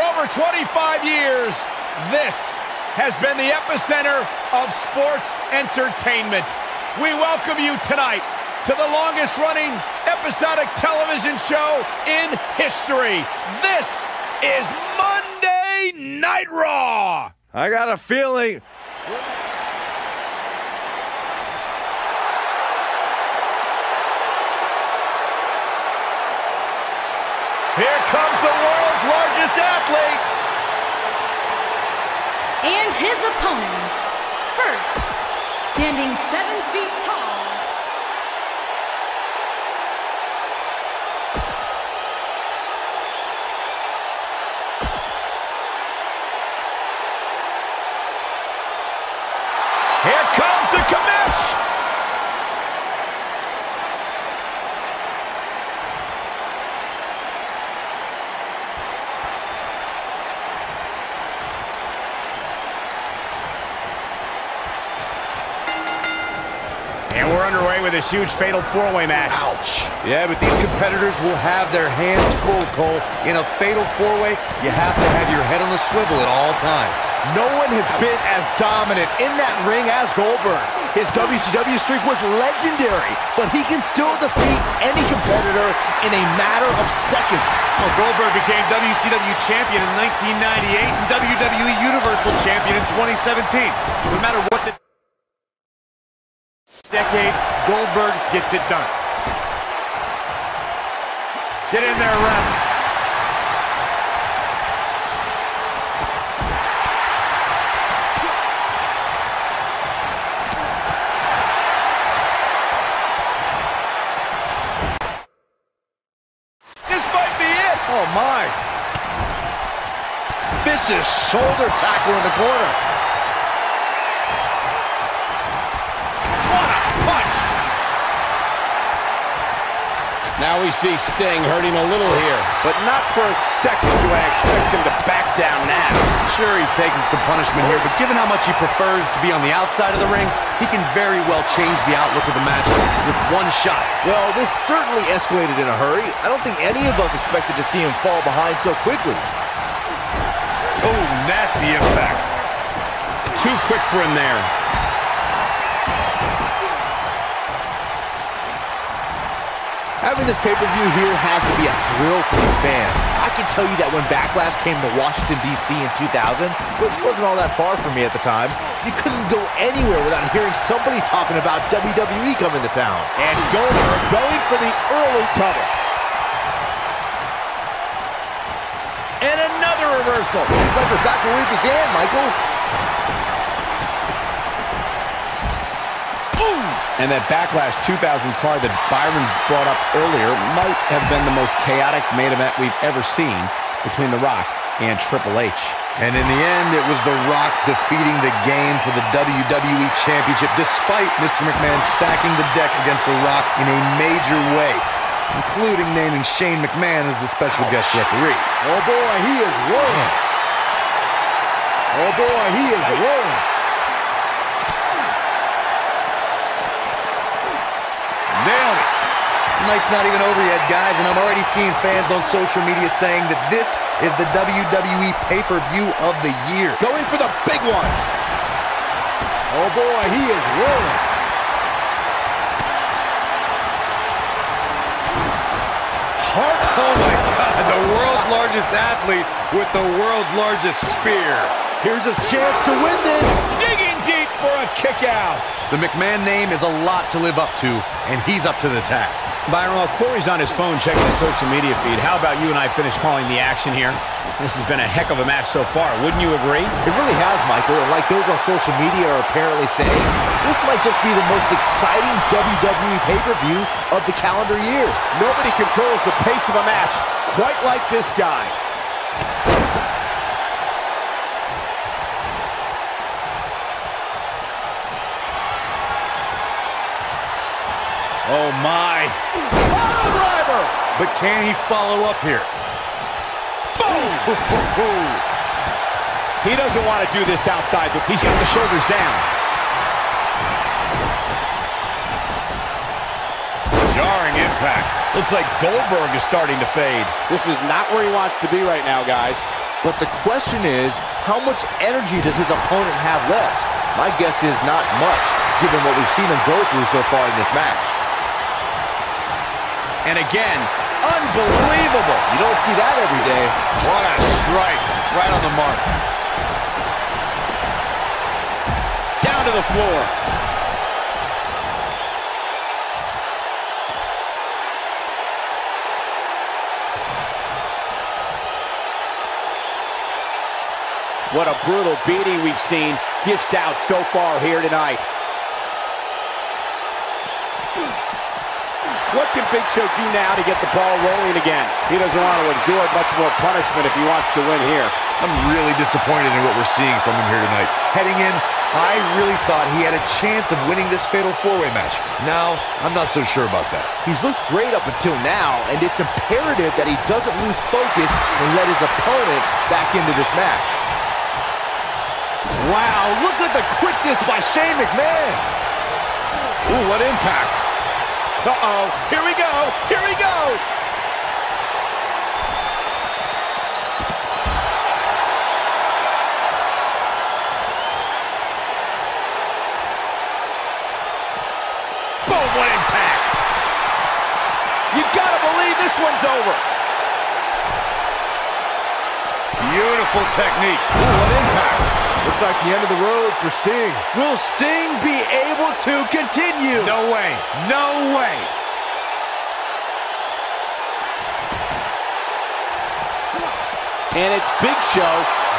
For over 25 years, this has been the epicenter of sports entertainment. We welcome you tonight to the longest running episodic television show in history. This is Monday Night Raw. I got a feeling. Here comes the largest athlete. And his opponents. First, standing seven feet tall. This huge fatal four-way match. Ouch. Yeah, but these competitors will have their hands full, Cole. In a fatal four-way, you have to have your head on the swivel at all times. No one has been as dominant in that ring as Goldberg. His WCW streak was legendary, but he can still defeat any competitor in a matter of seconds. Well, Goldberg became WCW champion in 1998 and WWE Universal champion in 2017. No matter what decade, Goldberg gets it done. Get in there, ref. This might be it. Oh, my. Vicious shoulder tackle in the corner. Now we see Sting hurting a little here, but not for a second do I expect him to back down now. Sure, he's taking some punishment here, but given how much he prefers to be on the outside of the ring, he can very well change the outlook of the match with one shot. Well, this certainly escalated in a hurry. I don't think any of us expected to see him fall behind so quickly. Oh, nasty impact. Too quick for him there. Having this pay-per-view here has to be a thrill for these fans. I can tell you that when Backlash came to Washington, D.C. in 2000, which wasn't all that far from me at the time, you couldn't go anywhere without hearing somebody talking about WWE coming to town. And Goldberg going for the early cover. And another reversal. Seems like we're back where we began, Michael. And that Backlash 2000 card that Byron brought up earlier might have been the most chaotic main event we've ever seen between The Rock and Triple H. And in the end, it was The Rock defeating the game for the WWE Championship, despite Mr. McMahon stacking the deck against The Rock in a major way, including naming Shane McMahon as the special guest referee. Oh boy, he is rolling. Oh boy, he is rolling. Nailed it. The night's not even over yet, guys, and I'm already seeing fans on social media saying that this is the WWE pay-per-view of the year. Going for the big one. Oh boy, he is rolling. Heart, oh my God, the world's largest athlete with the world's largest spear. Here's his chance to win this. Digging deep for a kick out. The McMahon name is a lot to live up to, and he's up to the task. Byron, while Corey's on his phone checking his social media feed, how about you and I finish calling the action here? This has been a heck of a match so far. Wouldn't you agree? It really has, Michael, and like those on social media are apparently saying, this might just be the most exciting WWE pay-per-view of the calendar year. Nobody controls the pace of a match quite like this guy. Oh, my. Auto driver. But can he follow up here? Boom! he doesn't want to do this outside, but he's got the shoulders down. Jarring impact. Looks like Goldberg is starting to fade. This is not where he wants to be right now, guys. But the question is, how much energy does his opponent have left? My guess is not much, given what we've seen him go through so far in this match. And again, unbelievable. You don't see that every day. What a strike. Right on the mark. Down to the floor. What a brutal beating we've seen dished out so far here tonight. What can Big Show do now to get the ball rolling again? He doesn't want to absorb much more punishment if he wants to win here. I'm really disappointed in what we're seeing from him here tonight. Heading in, I really thought he had a chance of winning this fatal four-way match. Now, I'm not so sure about that. He's looked great up until now, and it's imperative that he doesn't lose focus and let his opponent back into this match. Wow, look at the quickness by Shane McMahon. Ooh, what impact. Uh-oh, here we go, here we go. Boom, what impact. You gotta believe this one's over. Beautiful technique. Ooh, what impact. Like the end of the road for Sting. Will Sting be able to continue? No way, no way. And it's Big Show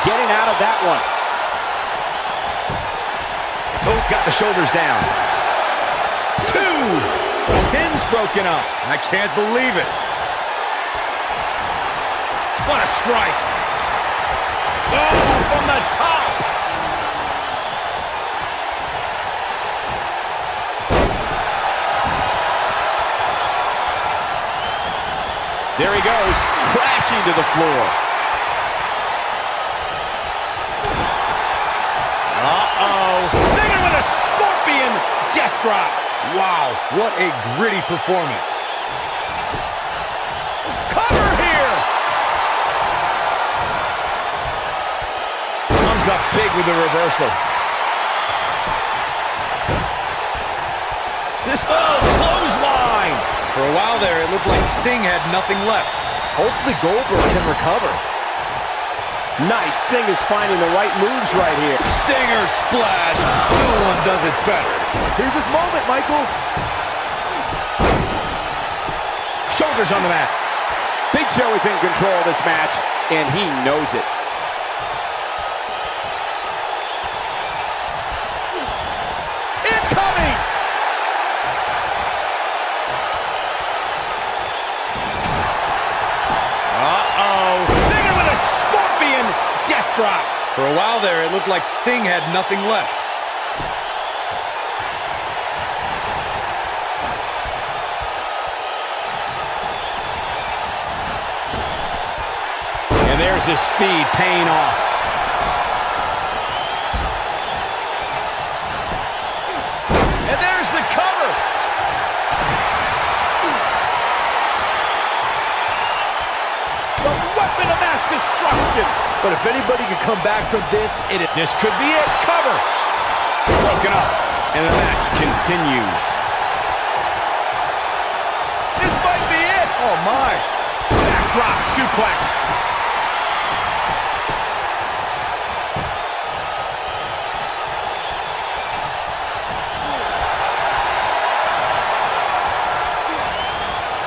getting out of that one. Oh, got the shoulders down. Two. Pin's broken up. I can't believe it. What a strike. Oh, from the top. There he goes, crashing to the floor. Uh-oh. Stinger with a scorpion death drop. Wow, what a gritty performance. Cover here. Comes up big with the reversal. For a while there, it looked like Sting had nothing left. Hopefully Goldberg can recover. Nice. Sting is finding the right moves right here. Stinger splash. No one does it better. Here's his moment, Michael. Shoulders on the mat. Big Show is in control of this match, and he knows it. For a while there, it looked like Sting had nothing left. And there's his speed paying off. Destruction. But if anybody can come back from this, it, This could be it. Cover. Broken up. And the match continues. This might be it. Oh, my. Backdrop suplex.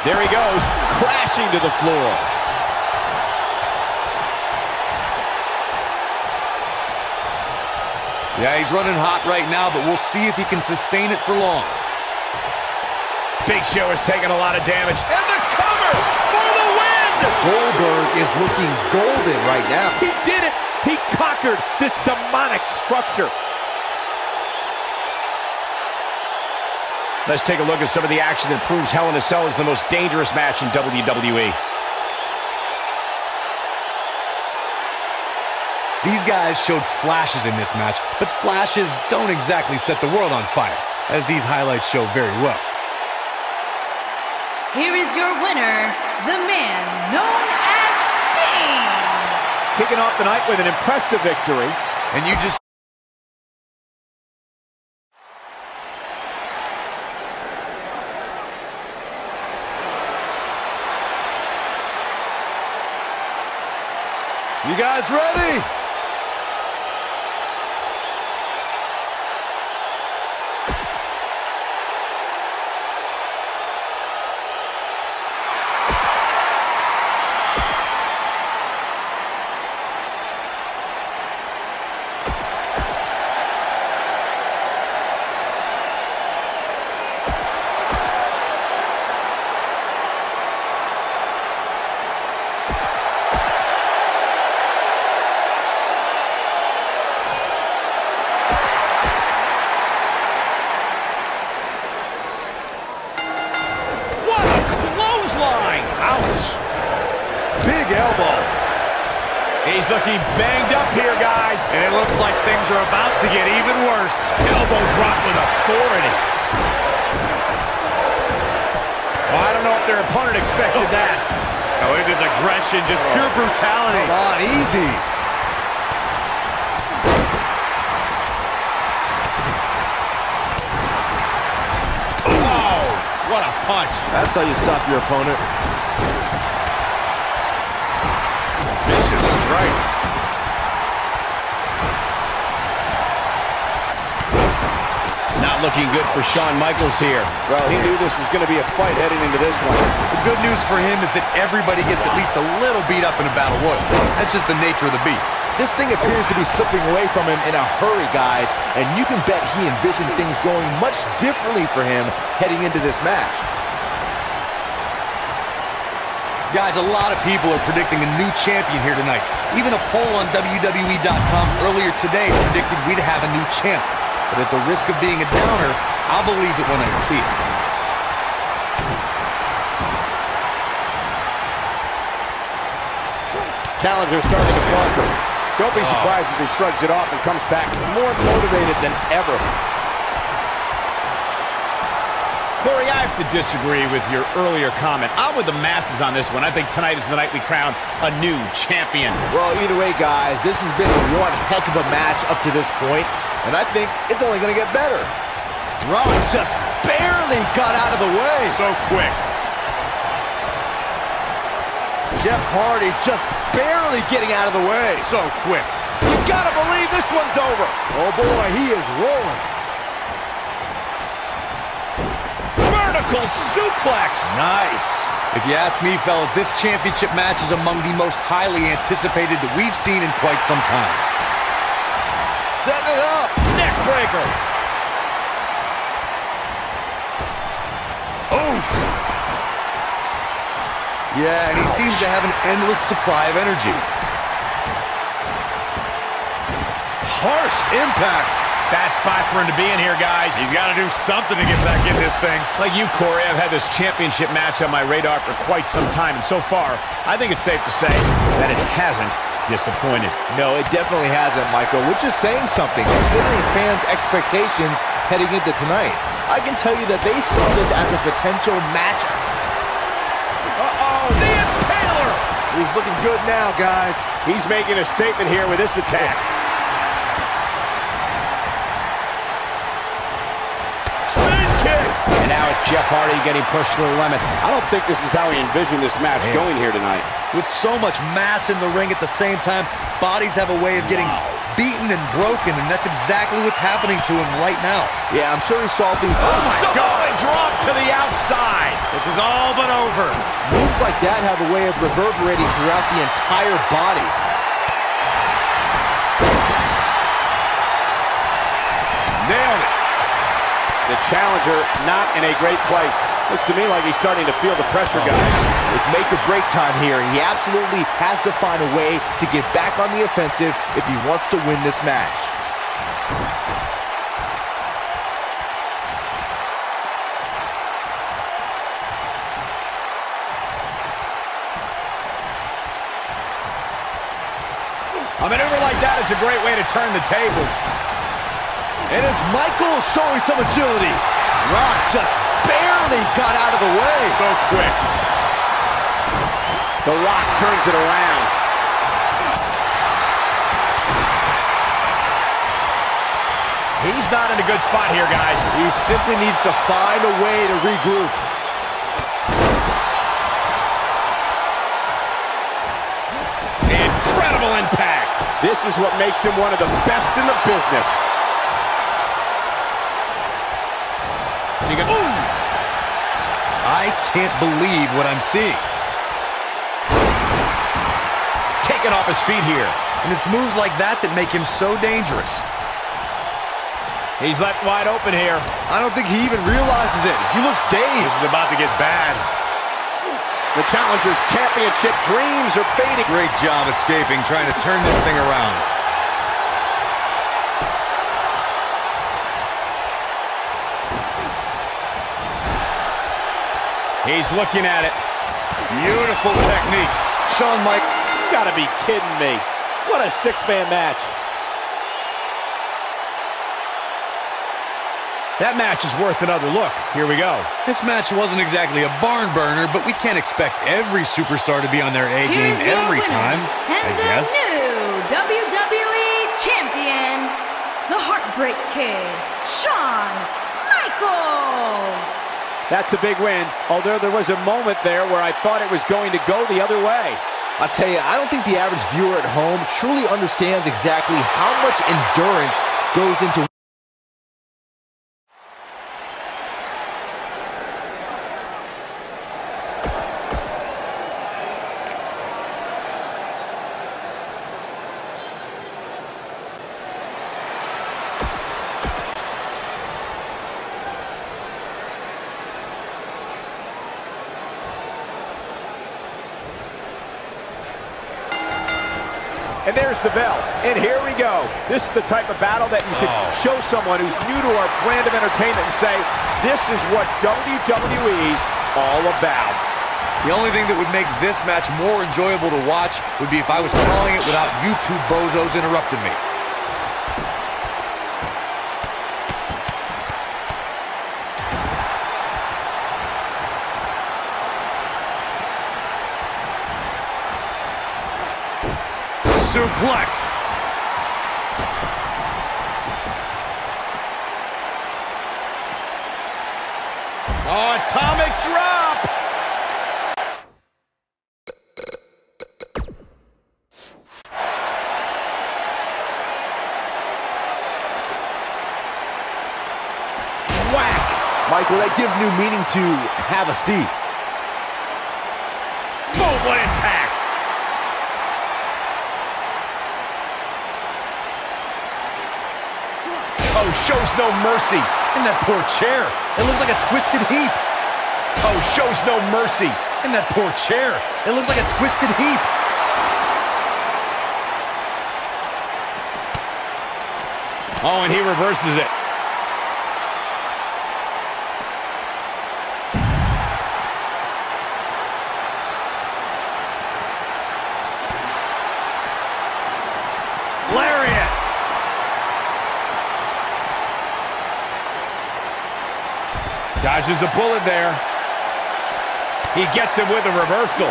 There he goes, crashing to the floor. Yeah, he's running hot right now, but we'll see if he can sustain it for long. Big Show is taking a lot of damage. And the cover for the win! Goldberg is looking golden right now. He did it! He conquered this demonic structure. Let's take a look at some of the action that proves Hell in a Cell is the most dangerous match in WWE. These guys showed flashes in this match, but flashes don't exactly set the world on fire, as these highlights show very well. Here is your winner, the man known as Sting. kicking off the night with an impressive victory. And you just You guys ready? Punch. That's how you stop your opponent. Vicious strike. Looking good for Shawn Michaels here. Well, he knew this was going to be a fight heading into this one. the good news for him is that everybody gets at least a little beat up in a battle royal. That's just the nature of the beast. This thing appears to be slipping away from him in a hurry, guys, and you can bet he envisioned things going much differently for him heading into this match. Guys, a lot of people are predicting a new champion here tonight. Even a poll on WWE.com earlier today predicted we'd have a new champ. But at the risk of being a downer, I'll believe it when I see it. Challenger starting to falter. Don't be oh. surprised if he shrugs it off and comes back more motivated than ever. Corey, I have to disagree with your earlier comment. I'm with the masses on this one. I think tonight is the night we crown a new champion. Well, either way, guys, this has been one heck of a match up to this point, and I think it's only going to get better. Rock just barely got out of the way. So quick. Jeff Hardy just barely getting out of the way. So quick. You gotta believe this one's over. Oh boy, he is rolling. Vertical suplex. Nice. If you ask me, fellas, this championship match is among the most highly anticipated that we've seen in quite some time. Setting it up. Neck breaker. Yeah, and he seems to have an endless supply of energy. Harsh impact. Bad spot for him to be in here, guys. He's got to do something to get back in this thing. Like you, Corey, I've had this championship match on my radar for quite some time, and so far, I think it's safe to say that it hasn't disappointed. No, it definitely hasn't, Michael, which is saying something, considering fans' expectations heading into tonight. I can tell you that they saw this as a potential match. Uh-oh, the Impaler. He's looking good now, guys. He's making a statement here with this attack. And now it's Jeff Hardy getting pushed to the limit. I don't think this is how he envisioned this match going here tonight. With so much mass in the ring at the same time, bodies have a way of getting beaten and broken, and that's exactly what's happening to him right now. Yeah, I'm sure he saw things. Oh, my oh God. Drop to the outside. This is all but over. Moves like that have a way of reverberating throughout the entire body. Nailed it. The challenger not in a great place. Looks to me like he's starting to feel the pressure, guys. It's make or break time here. He absolutely has to find a way to get back on the offensive if he wants to win this match. A maneuver like that is a great way to turn the tables. And it's Michael showing some agility. Rock just barely got out of the way. So quick. The Rock turns it around. He's not in a good spot here, guys. He simply needs to find a way to regroup. Incredible impact. This is what makes him one of the best in the business. Got, I can't believe what I'm seeing. taken off his feet here. And it's moves like that that make him so dangerous. He's left wide open here. I don't think he even realizes it. He looks dazed. This is about to get bad. The challenger's championship dreams are fading. Great job escaping, trying to turn this thing around. He's looking at it. Beautiful technique. Shawn Mike, You gotta be kidding me. What a six-man match. That match is worth another look. Here we go. this match wasn't exactly a barn burner, but we can't expect every superstar to be on their A game Here's your every winner, time, and I the guess. new WWE Champion, the Heartbreak Kid, Shawn Michaels. That's a big win, although there was a moment there where I thought it was going to go the other way. I'll tell you, I don't think the average viewer at home truly understands exactly how much endurance goes into the bell. And here we go. This is the type of battle that you can oh. show someone who's new to our brand of entertainment and say, this is what WWE's all about. The only thing that would make this match more enjoyable to watch would be if I was calling it without you two bozos interrupting me. Suplex. Oh, atomic drop. Whack. Michael, that gives new meaning to have a seat. Boom, what impact. Oh, shows no mercy. And that poor chair. It looks like a twisted heap. Oh, shows no mercy. And that poor chair. It looks like a twisted heap. Oh, and he reverses it. Dodges a bullet there. He gets him with a reversal.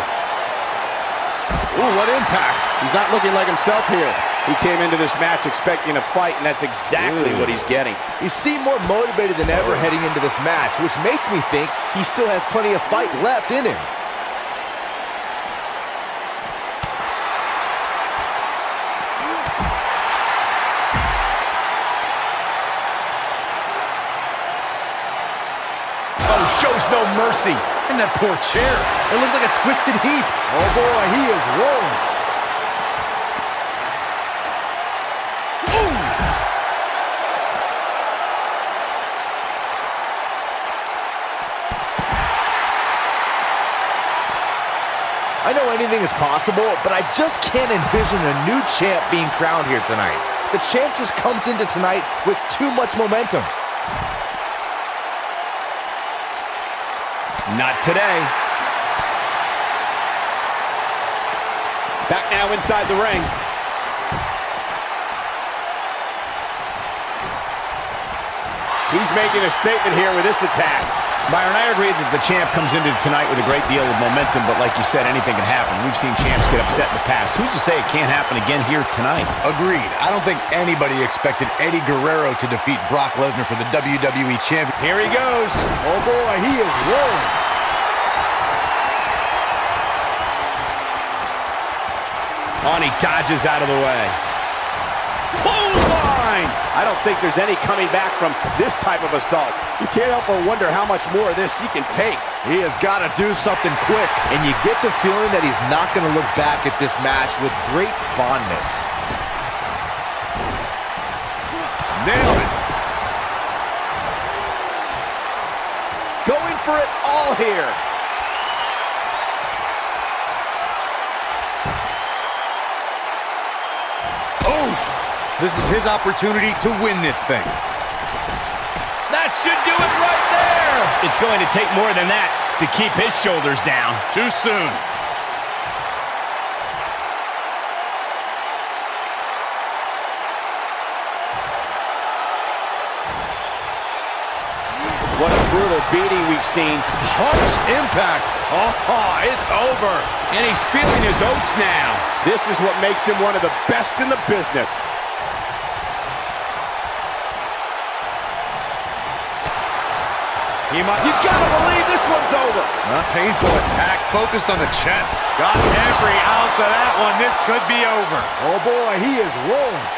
Ooh, what impact. He's not looking like himself here. He came into this match expecting a fight, and that's exactly what he's getting. He seemed more motivated than ever heading into this match, which makes me think he still has plenty of fight left in him. No mercy. And that poor chair. It looks like a twisted heap. Oh boy, he is rolling. I know anything is possible, but I just can't envision a new champ being crowned here tonight. The champ just comes into tonight with too much momentum. Not today. Back now inside the ring. He's making a statement here with this attack. Byron, I agree that the champ comes into tonight with a great deal of momentum, but like you said, anything can happen. We've seen champs get upset in the past. Who's to say it can't happen again here tonight? Agreed. I don't think anybody expected Eddie Guerrero to defeat Brock Lesnar for the WWE Championship. Here he goes. Oh, boy, he is rolling. On, he dodges out of the way. Clothesline! I don't think there's any coming back from this type of assault. You can't help but wonder how much more of this he can take. He has got to do something quick. And you get the feeling that he's not going to look back at this match with great fondness. Nailed it. Going for it all here. This is his opportunity to win this thing. That should do it right there. It's going to take more than that to keep his shoulders down. Too soon. What a brutal beating we've seen. Harsh impact. Oh, it's over. And he's feeling his oats now. This is what makes him one of the best in the business. He might. You gotta believe this one's over. A painful attack focused on the chest. Got every ounce of that one. This could be over. Oh boy, he is rolling.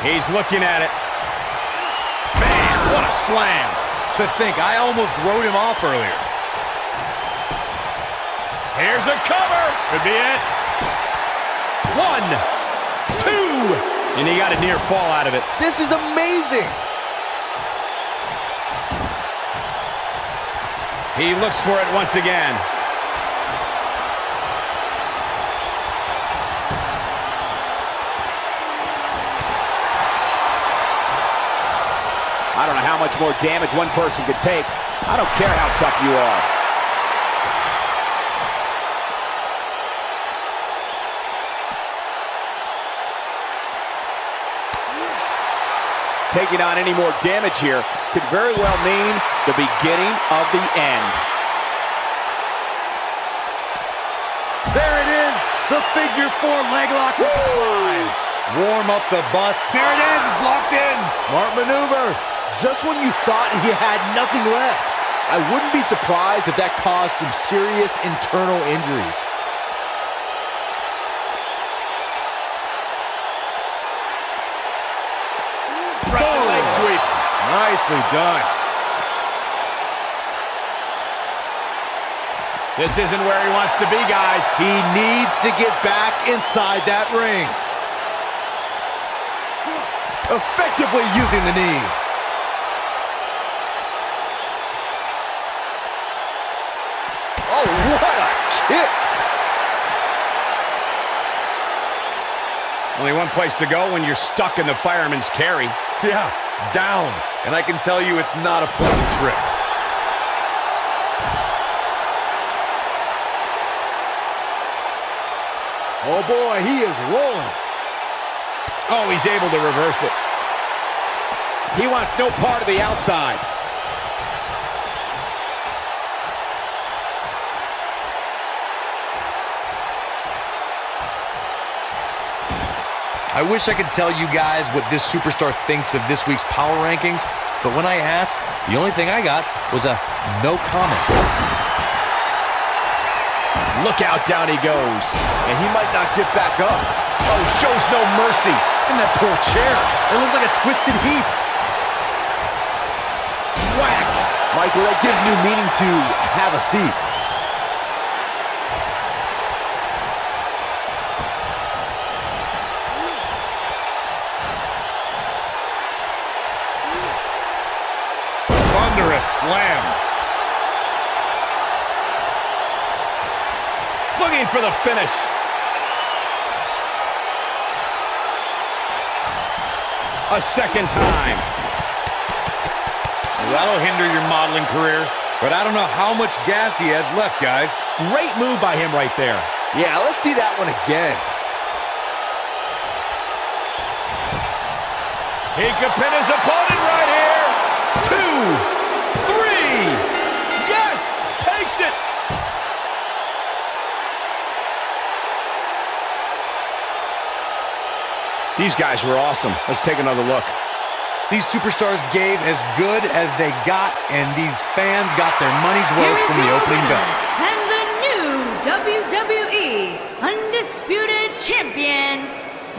He's looking at it. Man, what a slam. To think, I almost wrote him off earlier. Here's a cover. Could be it. One, two. And he got a near fall out of it. This is amazing. He looks for it once again. I don't know how much more damage one person could take. I don't care how tough you are. Taking on any more damage here could very well mean the beginning of the end. There it is. The figure four leg lock. Warm up the bus. There it is. It's locked in. Smart maneuver. Just when you thought he had nothing left. I wouldn't be surprised if that caused some serious internal injuries. Nicely done. This isn't where he wants to be, guys. He needs to get back inside that ring. Effectively using the knee. Oh, what a kick. Only one place to go when you're stuck in the fireman's carry. Yeah, down. And I can tell you it's not a pleasant trip. Oh boy, he is rolling. Oh, he's able to reverse it. He wants no part of the outside. I wish I could tell you guys what this superstar thinks of this week's power rankings, but when I asked, the only thing I got was a no comment. Look out, down he goes. And he might not get back up. Oh, shows no mercy. And that poor chair. It looks like a twisted heap. Whack. Michael, that gives new meaning to have a seat. Slam. Looking for the finish. A second time. That'll hinder your modeling career, but I don't know how much gas he has left, guys. Great move by him right there. Yeah, let's see that one again. He could pin his opponent right here. Two, These guys were awesome. Let's take another look. These superstars gave as good as they got, and these fans got their money's worth from the opening winner, bell. And the new WWE Undisputed Champion,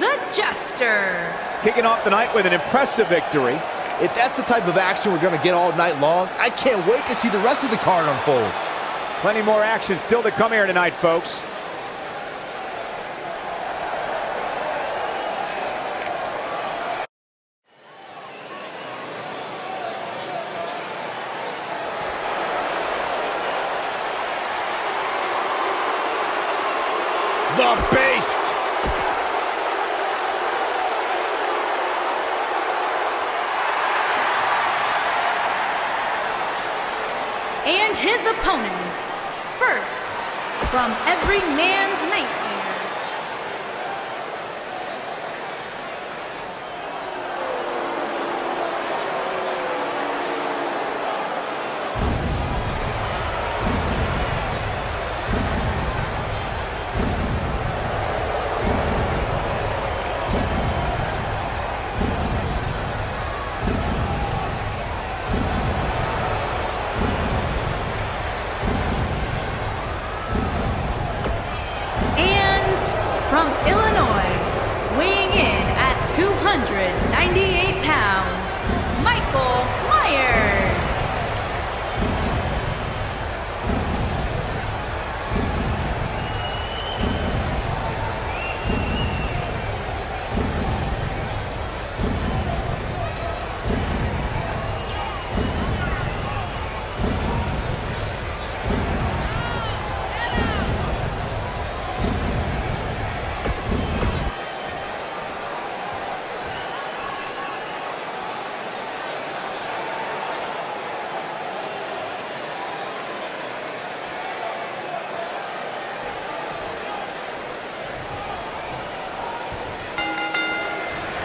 The Jester. Kicking off the night with an impressive victory. If that's the type of action we're going to get all night long, I can't wait to see the rest of the card unfold. Plenty more action still to come here tonight, folks.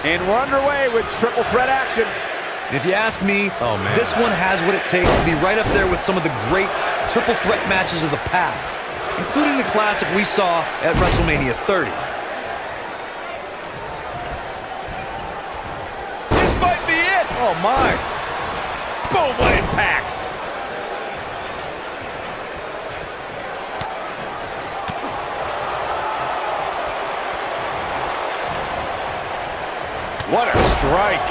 And we're underway with triple threat action. If you ask me, Oh, man. this one has what it takes to be right up there with some of the great triple threat matches of the past, including the classic we saw at WrestleMania 30. This might be it. Oh, my. Boom, what impact. What a strike.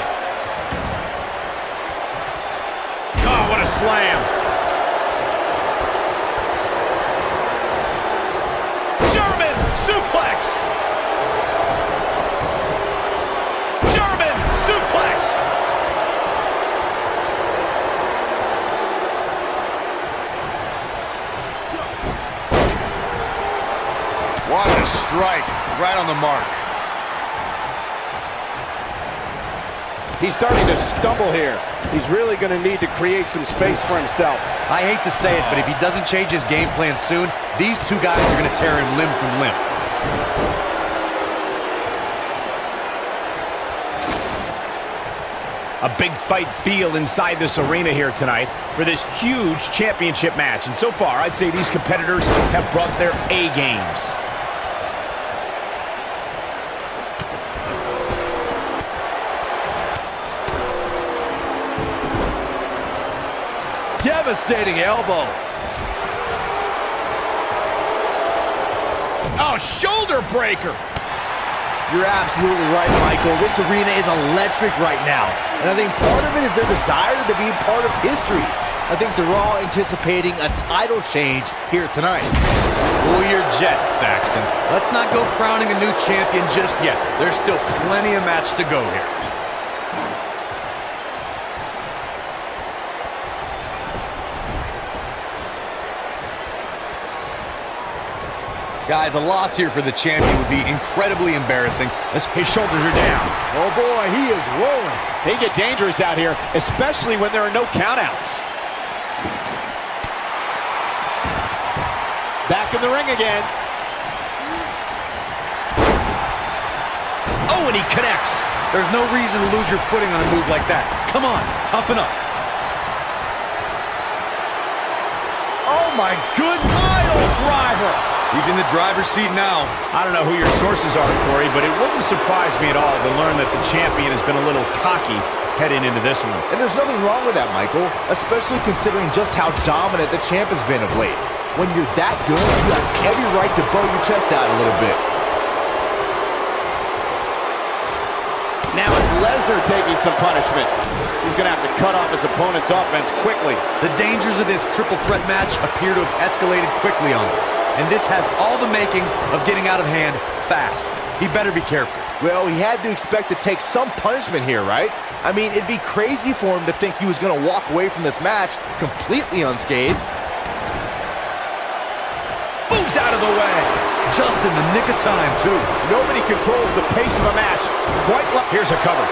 Oh, what a slam. German suplex. German suplex. What a strike. Right on the mark. He's starting to stumble here. He's really going to need to create some space for himself. I hate to say it, but if he doesn't change his game plan soon, these two guys are going to tear him limb from limb. A big fight feel inside this arena here tonight for this huge championship match. And so far, I'd say these competitors have brought their A games. Devastating elbow. Oh, shoulder breaker. You're absolutely right, Michael. This arena is electric right now. And I think part of it is their desire to be part of history. I think they're all anticipating a title change here tonight. Cool your jets, Saxton. Let's not go crowning a new champion just yet. There's still plenty of match to go here. Guys, a loss here for the champion would be incredibly embarrassing. His shoulders are down. Oh boy, he is rolling. They get dangerous out here, especially when there are no countouts. Back in the ring again. Oh, and he connects. There's no reason to lose your footing on a move like that. Come on, toughen up. Oh my good Pile driver. He's in the driver's seat now. I don't know who your sources are, Corey, but it wouldn't surprise me at all to learn that the champion has been a little cocky heading into this one. And there's nothing wrong with that, Michael, especially considering just how dominant the champ has been of late. When you're that good, you have every right to bow your chest out a little bit. Now it's Lesnar taking some punishment. He's going to have to cut off his opponent's offense quickly. The dangers of this triple threat match appear to have escalated quickly on him. And this has all the makings of getting out of hand fast. He better be careful. Well, he had to expect to take some punishment here, right? I mean, it'd be crazy for him to think he was going to walk away from this match completely unscathed. Moves out of the way. Just in the nick of time, too. Nobody controls the pace of a match. Quite like... Here's a cover.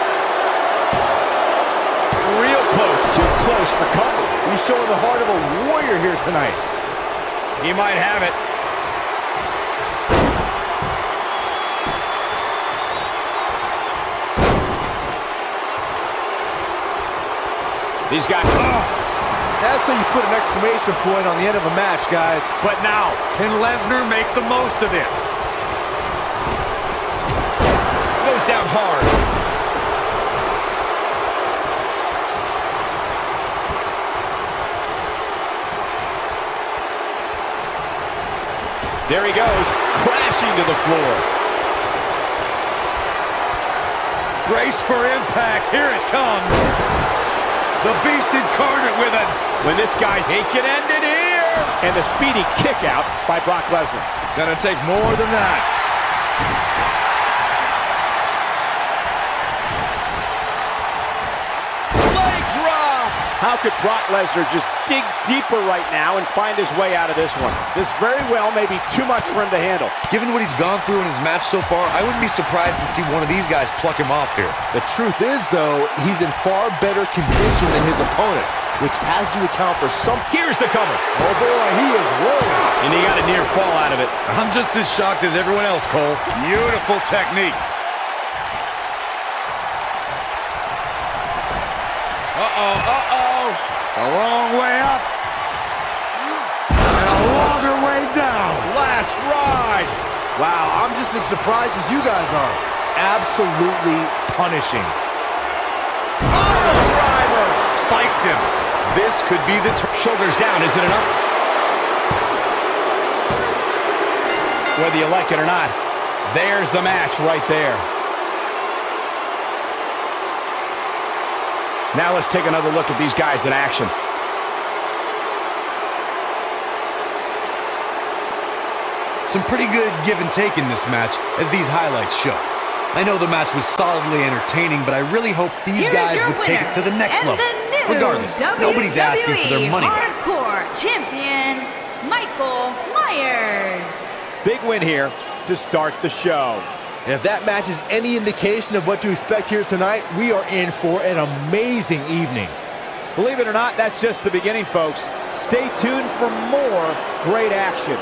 Real close. Too close for cover. He's showing the heart of a warrior here tonight. He might have it. He's got... Oh. That's how you put an exclamation point on the end of a match, guys. But now, can Lesnar make the most of this? Goes down hard. There he goes, crashing to the floor. Brace for impact. Here it comes. The Beast incarnate with it. When this guy, he can end it here. And the speedy kick out by Brock Lesnar. It's going to take more than that. How could Brock Lesnar just dig deeper right now and find his way out of this one? This very well may be too much for him to handle. Given what he's gone through in his match so far, I wouldn't be surprised to see one of these guys pluck him off here. The truth is, though, he's in far better condition than his opponent, which has to account for some... Here's the cover. Oh, boy, he is rolling. And he got a near fall out of it. I'm just as shocked as everyone else, Cole. Beautiful technique. Uh-oh, uh-oh. A long way up. And a longer way down. Last ride. Wow, I'm just as surprised as you guys are. Absolutely punishing. Auto driver. Spiked him. This could be the... Shoulders down, is it enough? Whether you like it or not, there's the match right there. Now let's take another look at these guys in action. Some pretty good give and take in this match, as these highlights show. I know the match was solidly entertaining, but I really hope these Here is guys your would take it to the next and level. the new Regardless, nobody's asking for their money back. Hardcore champion, Michael Myers. Big win here to start the show. And if that match is any indication of what to expect here tonight, we are in for an amazing evening. Believe it or not, that's just the beginning, folks. Stay tuned for more great action.